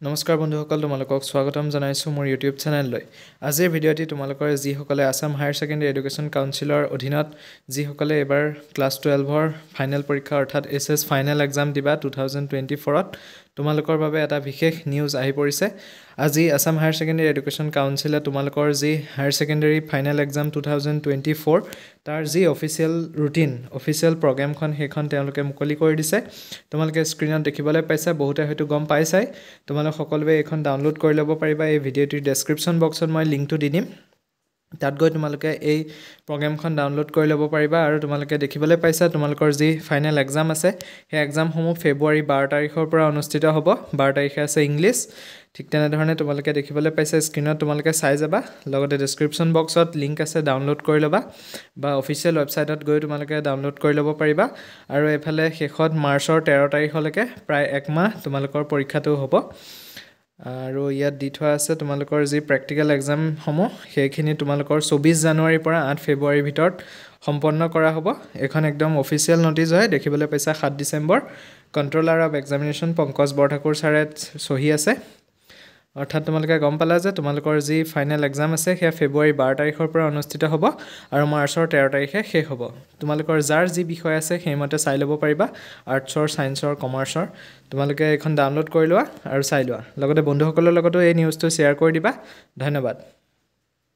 নমস্কাৰ বন্ধুসকল তোমালোকক স্বাগতম জনাইছোঁ মোৰ ইউটিউব চেনেললৈ আজিৰ ভিডিঅ'টি তোমালোকৰ যিসকলে Assam higher secondary education council অধীনত যিসকলে এইবাৰ ক্লাছ টুৱেলভৰ ফাইনেল পৰীক্ষা অৰ্থাৎ এইচ এছ ফাইনেল এক্সাম দিবা টু থাউজেণ্ড টুৱেণ্টি ফ'ৰত তোমালোকৰ বাবে এটা বিশেষ নিউজ আহি পৰিছে। আজি আছাম হায়াৰ ছেকেণ্ডেৰী এডুকেশ্যন কাউন্সিলে তোমালোকৰ যি higher secondary final exam two thousand twenty four তাৰ যি অফিচিয়েল ৰুটিন অফিচিয়েল প্ৰগ্ৰেমখন সেইখন তেওঁলোকে মুকলি কৰি দিছে। তোমালোকে স্ক্ৰীণত দেখিবলৈ পাইছা বহুতে হয়তো গম পাইছাই। তোমালোক সকলোৱে এইখন ডাউনলোড কৰি ল'ব পাৰিবা। এই ভিডিঅ'টিৰ ডেছক্ৰিপশ্যন বক্সত মই লিংকটো দি দিম। তাত গৈ তোমালোকে এই প্ৰগ্ৰেমখন ডাউনলোড কৰি ল'ব পাৰিবা আৰু তোমালোকে দেখিবলৈ পাইছা তোমালোকৰ যি ফাইনেল এক্সাম আছে সেই এক্সামসমূহ ফেব্ৰুৱাৰী বাৰ তাৰিখৰ পৰা অনুষ্ঠিত হ'ব। বাৰ তাৰিখে আছে ইংলিছ। ঠিক তেনেধৰণে তোমালোকে দেখিবলৈ পাইছা স্ক্ৰীণত তোমালোকে চাই যাবা। লগতে ডেছক্ৰিপশ্যন বক্সত লিংক আছে ডাউনলোড কৰি ল'বা। বা অফিচিয়েল ৱেবছাইটত গৈ তোমালোকে ডাউনলোড কৰি ল'ব পাৰিবা। আৰু এইফালে শেষত মাৰ্চৰ তেৰ তাৰিখলৈকে প্ৰায় একমাহ তোমালোকৰ পৰীক্ষাটো হ'ব। আৰু ইয়াত দি থোৱা আছে তোমালোকৰ যি প্ৰেক্টিকেল এক্সামসমূহ সেইখিনি তোমালোকৰ চৌবিছ জানুৱাৰীৰ পৰা আঠ ফেব্ৰুৱাৰীৰ ভিতৰত সম্পন্ন কৰা হ'ব। এইখন একদম অফিচিয়েল নটিচ হয়। দেখিবলৈ পাইছা সাত December. Controller of examination Pankaj Borthakur ছাৰে চহী আছে। অৰ্থাৎ তোমালোকে গম পালা যে তোমালোকৰ যি ফাইনেল এক্সাম আছে সেয়া ফেব্ৰুৱাৰী বাৰ তাৰিখৰ পৰা অনুষ্ঠিত হ'ব আৰু মাৰ্চৰ তেৰ তাৰিখে শেষ হ'ব। তোমালোকৰ যাৰ যি বিষয় আছে সেইমতে চাই ল'ব পাৰিবা আৰ্টছৰ ছায়েন্সৰ কমাৰ্চৰ তোমালোকে এইখন ডাউনলোড কৰি লোৱা আৰু চাই লোৱা। লগতে বন্ধুসকলৰ লগতো এই নিউজটো শ্বেয়াৰ কৰি দিবা। ধন্যবাদ।